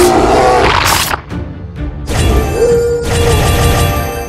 Peace.